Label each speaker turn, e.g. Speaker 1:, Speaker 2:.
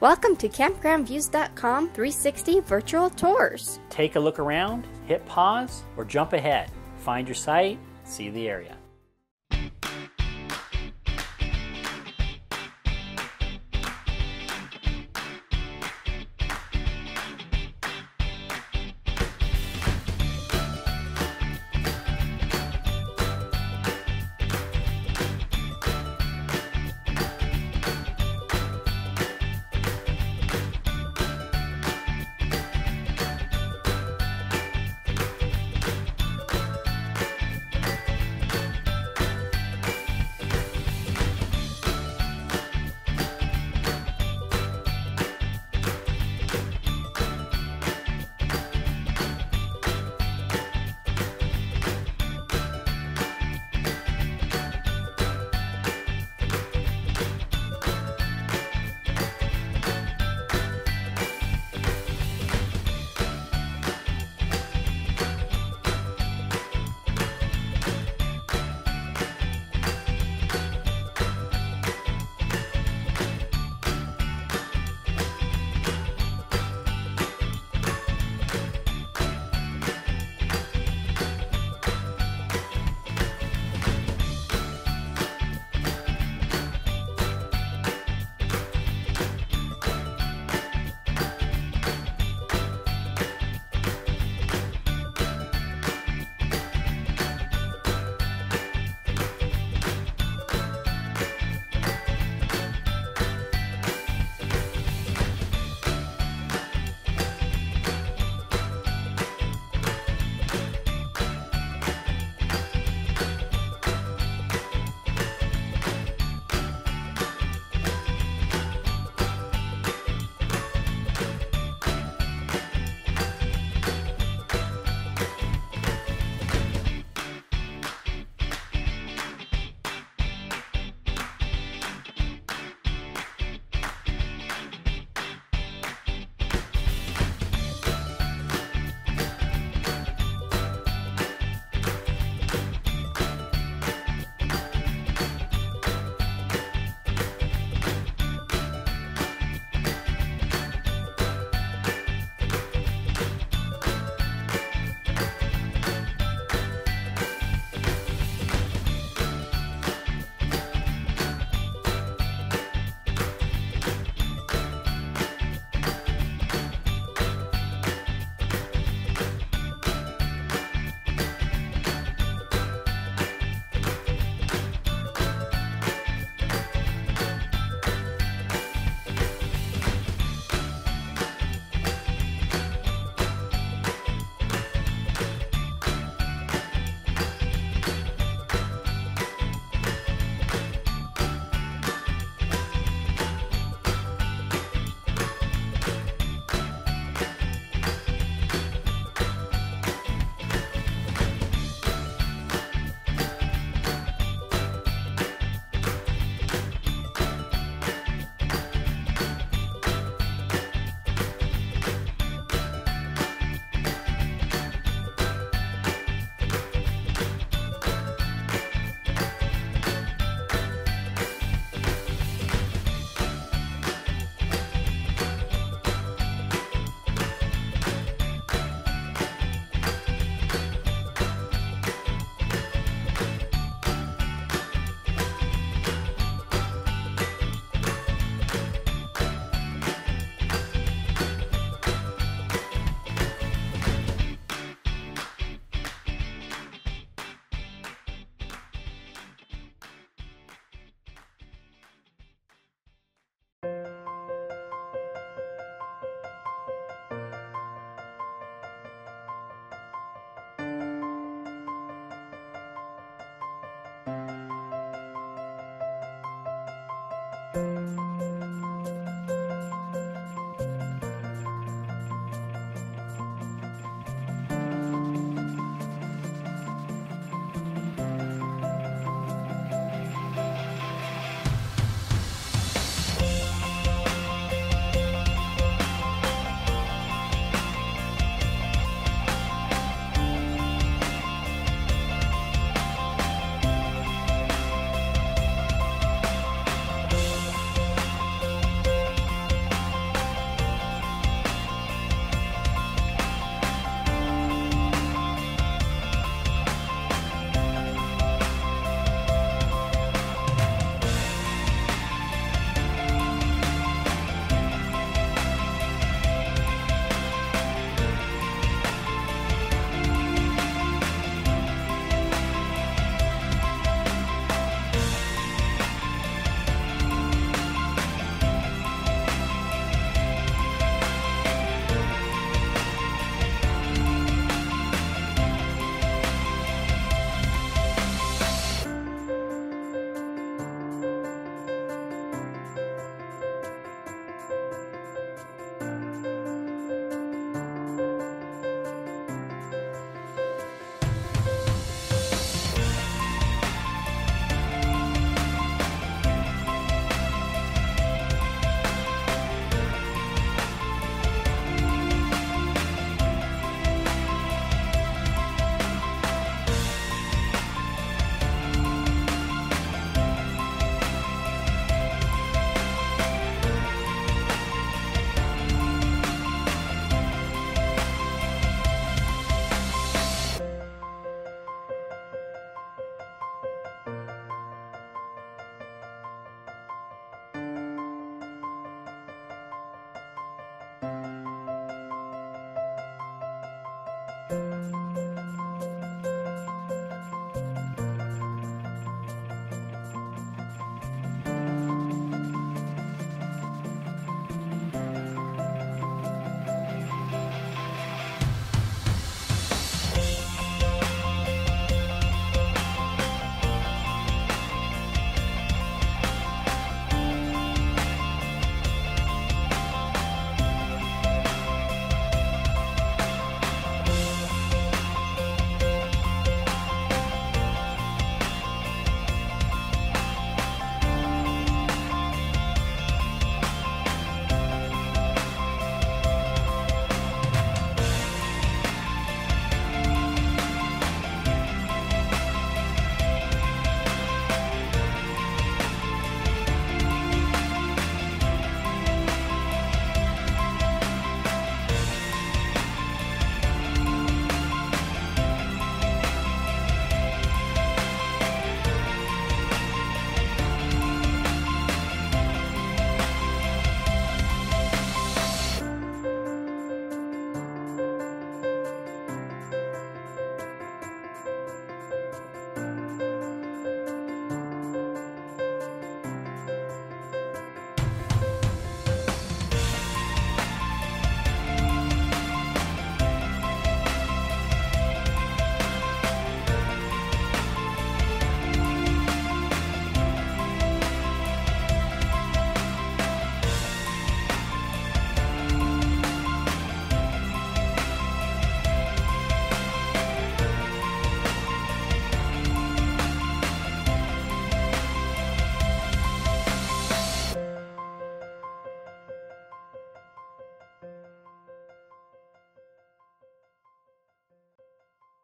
Speaker 1: Welcome to CampgroundViews.com 360 virtual tours.
Speaker 2: Take a look around, hit pause, or jump ahead. Find your site, see the area. Música